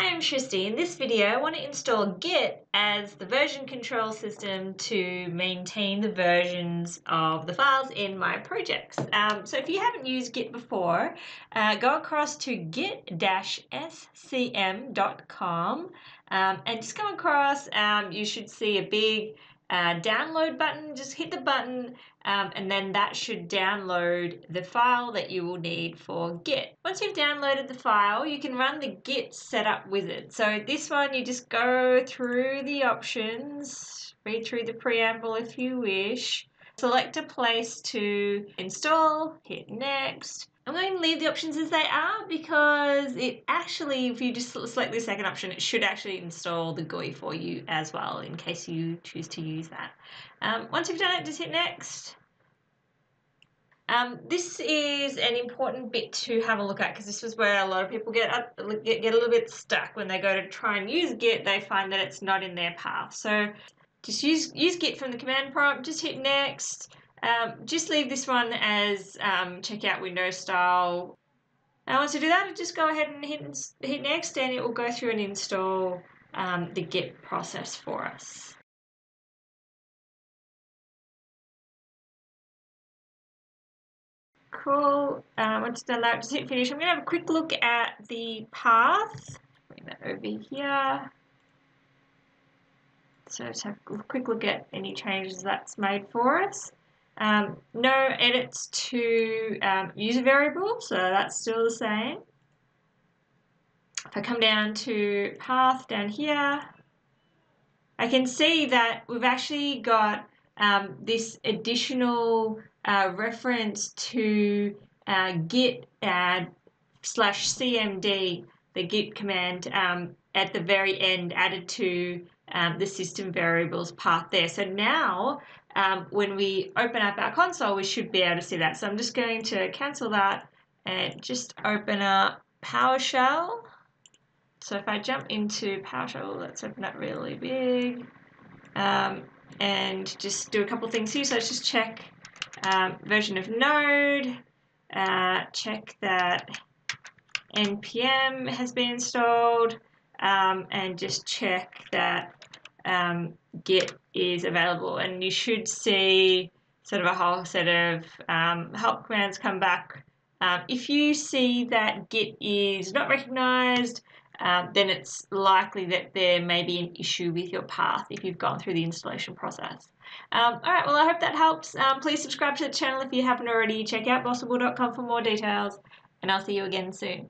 Hi, I'm Shristi. In this video, I want to install Git as the version control system to maintain the versions of the files in my projects. Um, so if you haven't used Git before, uh, go across to git-scm.com um, and just come across, um, you should see a big uh, download button. Just hit the button um, and then that should download the file that you will need for Git. Once you've downloaded the file, you can run the Git setup wizard. So this one, you just go through the options, read through the preamble if you wish, select a place to install, hit next, I'm going to leave the options as they are because it actually, if you just select the second option, it should actually install the GUI for you as well in case you choose to use that. Um, once you've done it, just hit next. Um, this is an important bit to have a look at because this is where a lot of people get, up, get get a little bit stuck when they go to try and use Git. They find that it's not in their path. So just use use Git from the command prompt. Just hit next. Um, just leave this one as um, checkout window style. And once you do that, just go ahead and hit, hit next and it will go through and install um, the Git process for us. Cool. Um, once done that, just hit finish. I'm to have a quick look at the path. Bring that over here. So let's have a quick look at any changes that's made for us. Um, no edits to um, user variable, so that's still the same. If I come down to path down here, I can see that we've actually got um, this additional uh, reference to uh, git uh, slash cmd, the git command um, at the very end added to um, the system variables part there. So now um, when we open up our console, we should be able to see that. So I'm just going to cancel that and just open up PowerShell. So if I jump into PowerShell, let's open that really big um, and just do a couple things here. So let's just check um, version of Node, uh, check that npm has been installed, um, and just check that um, Git is available. And you should see sort of a whole set of um, help commands come back. Um, if you see that Git is not recognized, um, then it's likely that there may be an issue with your path if you've gone through the installation process. Um, all right, well, I hope that helps. Um, please subscribe to the channel if you haven't already. Check out bossable.com for more details, and I'll see you again soon.